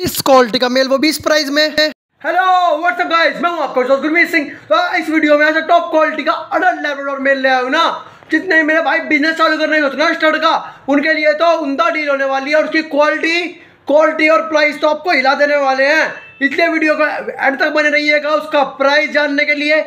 इस क्वालिटी का मेल वो भी इस प्राइस में है। हेलो व्हाट्सअप गाइस मैं हूँ आपका गुरमीत सिंह तो इस वीडियो में ऐसा टॉप क्वालिटी का अडल्ट और मेल ले आया हूँ ना। जितने मेरे भाई बिज़नेस चालू करने होते ना स्टार्ट का। उनके लिए तो उमदा डील होने वाली है और उसकी क्वालिटी क्वालिटी और प्राइस तो आपको हिला देने वाले हैं। इसलिए वीडियो को एंड तक बने रहिएगा। उसका प्राइस जानने के लिए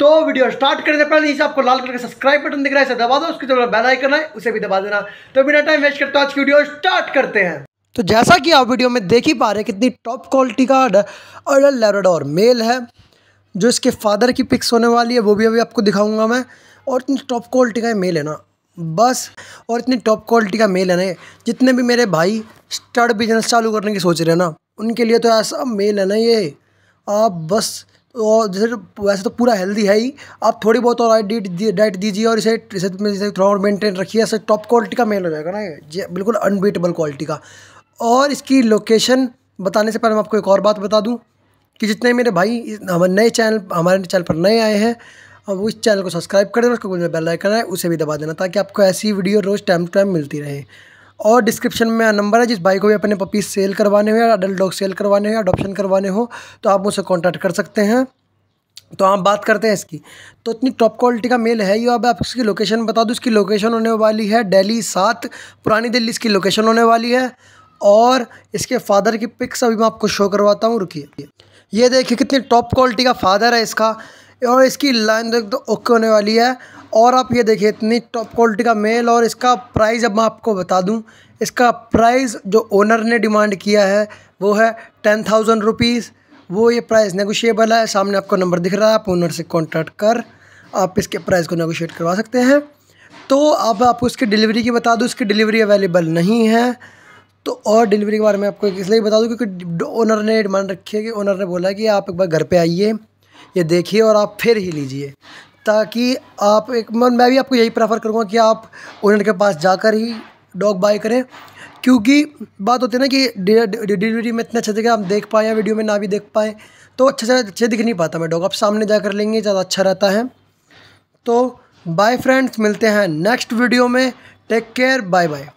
तो वीडियो स्टार्ट करने से पहले नीचे आपको लाल कलर का सब्सक्राइब बटन दिख रहा है। इसे दबा दो, उसकी तरफ़ बेल आइकन है, उसे भी दबा देना। तो बिना टाइम वेस्ट करते आज की वीडियो स्टार्ट करते हैं। तो जैसा कि आप वीडियो में देख ही पा रहे हैं कितनी टॉप क्वालिटी का अडल लेब्राडोर मेल है, जो इसके फादर की पिक्स होने वाली है, वो भी अभी आपको दिखाऊँगा मैं। और इतनी टॉप क्वालिटी का मेल है ना, बस। और इतनी टॉप क्वालिटी का मेल है ना जितने भी मेरे भाई स्टड बिज़नेस चालू करने की सोच रहे हैं ना, उनके लिए तो ऐसा मेल है ना ये। आप बस, और जैसे वैसे तो पूरा हेल्दी है ही। आप थोड़ी बहुत और डाइट दीजिए और इसे इसे थोड़ा और मेनटेन रखिए, ऐसे टॉप क्वालिटी का मेल हो जाएगा ना ये। बिल्कुल अनबीटेबल क्वालिटी का। और इसकी लोकेशन बताने से पहले मैं आपको एक और बात बता दूँ कि जितने मेरे भाई हमारे नए चैनल हमारे चैनल पर नए आए हैं वो इस चैनल को सब्सक्राइब कर देना उसको बेल आइकन है, उसे भी दबा देना ताकि आपको ऐसी वीडियो रोज़ टाइम टू टाइम मिलती रहे। और डिस्क्रिप्शन में नंबर है, जिस भाई को भी अपने पपीज सेल करवाने हो या अडल्ट डॉग सेल करवाने हो या अडॉप्शन करवाने हो तो आप मुझसे कॉन्टैक्ट कर सकते हैं। तो आप बात करते हैं इसकी। तो इतनी टॉप क्वालिटी का मेल है, ये अब आप इसकी लोकेशन बता दूँ, इसकी लोकेशन होने वाली है दिल्ली सात, पुरानी दिल्ली इसकी लोकेशन होने वाली है। और इसके फादर की पिक्स अभी मैं आपको शो करवाता हूँ, रुकिए। ये देखिए कितनी टॉप क्वालिटी का फादर है इसका। और इसकी लाइन देख तो ओके होने वाली है। और आप ये देखिए इतनी टॉप क्वालिटी का मेल और इसका प्राइस अब मैं आपको बता दूँ। इसका प्राइस जो ओनर ने डिमांड किया है, वो है टेन थाउज़ेंड रुपीज़ वो ये प्राइस नेगोशिएबल है। सामने आपको नंबर दिख रहा है, आप ओनर से कॉन्टैक्ट कर, आप इसके प्राइस को नेगोशिएट करवा सकते हैं। तो अब आपको इसकी डिलीवरी की बता दूँ। इसकी डिलीवरी अवेलेबल नहीं है। तो और डिलीवरी के बारे में आपको इसलिए बता दूँ क्योंकि ओनर ने डिमांड रखी है कि ओनर ने बोला कि आप एक बार घर पे आइए, ये देखिए और आप फिर ही लीजिए। ताकि आप एक मैं भी आपको यही प्रेफर करूँगा कि आप ओनर के पास जाकर ही डॉग बाय करें। क्योंकि बात होती है ना कि डिलीवरी में इतने अच्छे से हम देख पाए या वीडियो में ना भी देख पाए तो अच्छे से अच्छे दिख नहीं पाता। मैं डॉग आप सामने जाकर लेंगे, ज़्यादा अच्छा रहता है। तो बाय फ्रेंड्स मिलते हैं नेक्स्ट वीडियो में। Take care bye bye